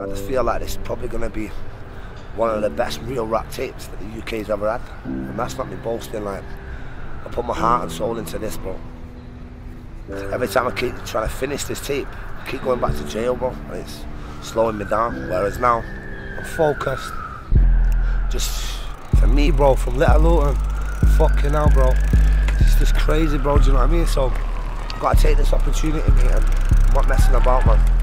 I just feel like this is probably going to be one of the best real rap tapes that the UK's ever had. And that's not me boasting, like, I put my heart and soul into this, bro. Every time I keep trying to finish this tape, I keep going back to jail, bro, and it's slowing me down. Whereas now, I'm focused. Just, for me, bro, from Little Hulton, fucking hell, bro. It's just crazy, bro, do you know what I mean? So, I've got to take this opportunity, mate, and I'm not messing about, man.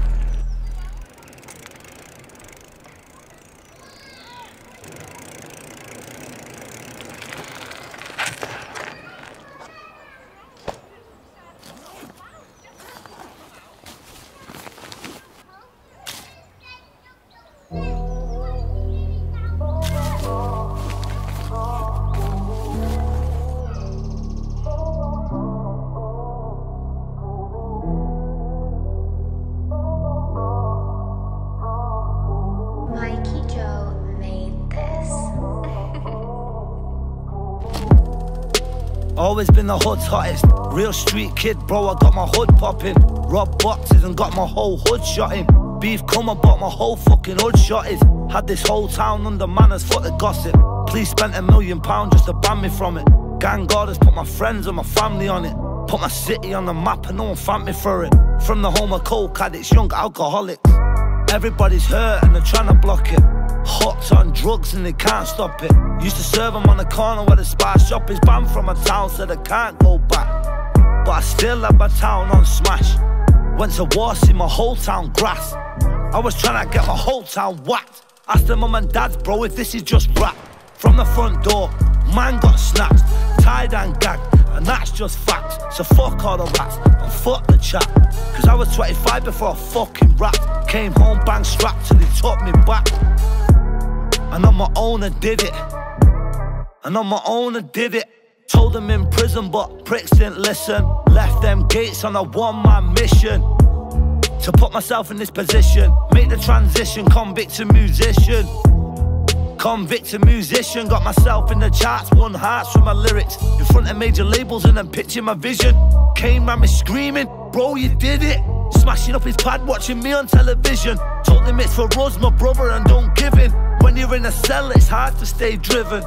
Always been the hood's hottest. Real street kid, bro. I got my hood popping. Rob boxes and got my whole hood shotting. Beef come, I bought my whole fucking hood shotted. Had this whole town under manners for the gossip. Police spent a million pounds just to ban me from it. Gang orders put my friends and my family on it. Put my city on the map and no one thanked me for it. From the home of coke addicts, young alcoholics. Everybody's hurt and they're trying to block it. Hooked on drugs and they can't stop it. Used to serve them on the corner where the spy shop is banned from a town, so they can't go back. But I still have my town on smash. Went to war, see my whole town grass. I was trying to get my whole town whacked. Asked the mum and dads, bro, if this is just rap. From the front door, man got snapped, tied and gagged, and that's just facts. So fuck all the rats and fuck the chat. Cause I was 25 before I fucking rapped. Came home bang strapped till they took me back. And on my own I did it. And on my own I did it. Told them in prison, but pricks didn't listen. Left them gates on a one man mission. To put myself in this position, make the transition, convict to musician. Convict to musician, got myself in the charts, won hearts from my lyrics. In front of major labels and I'm pitching my vision. Came round me screaming, bro, you did it. Smashing up his pad, watching me on television. Told him it's for us, my brother, and don't give in. When you're in a cell, it's hard to stay driven.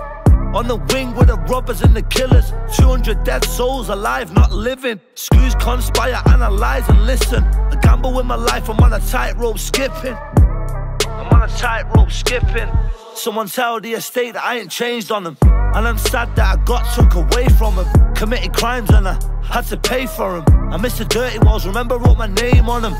On the wing with the robbers and the killers. 200 dead souls alive, not living. Screws conspire, analyze, and listen. I gamble with my life, I'm on a tightrope skipping. I'm on a tightrope skipping. Someone tell the estate that I ain't changed on them. And I'm sad that I got took away from them. Committed crimes and I had to pay for them. I miss the dirty walls, remember wrote my name on them.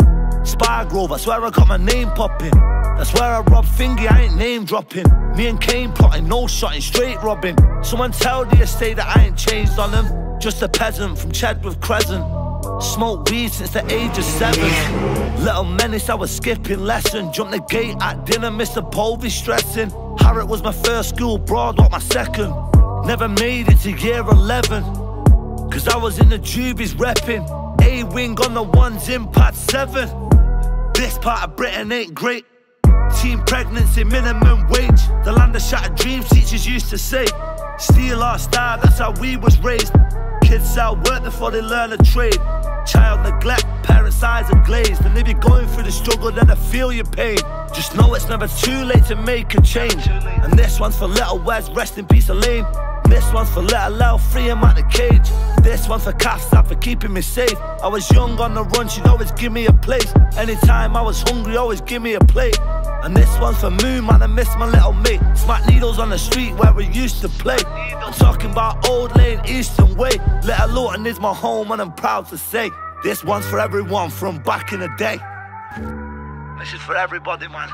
Spygrove, that's where I got my name popping. That's where I rob Fingy, I ain't name dropping. Me and Kane plotting, no shotting, straight robbing. Someone tell the estate that I ain't changed on them. Just a peasant from Chedworth Crescent. Smoked weed since the age of seven. Little menace, I was skipping lesson. Jumped the gate at dinner, Mr. Povey stressing. Harriet was my first school, Broadwalk my second. Never made it to year 11. Cause I was in the jubies repping. A wing on the ones, impact seven. This part of Britain ain't great. Teen pregnancy, minimum wage. The land of shattered dreams, teachers used to say. Steal our style, that's how we was raised. Kids sell work before they learn a trade. Child neglect, parents' eyes are glazed. And if you're going through the struggle, then I feel your pain. Just know it's never too late to make a change. And this one's for little Wes, rest in peace, Elaine. This one's for little L, free him out the cage. This one's for Kafsap for keeping me safe. I was young on the run, she'd always give me a place. Anytime I was hungry, always give me a plate. And this one's for Moon, man, I miss my little mate. Smack needles on the street where we used to play. I'm talking about Old Lane, Eastern Way. Little Hulton is my home, and I'm proud to say this one's for everyone from back in the day. This is for everybody, man.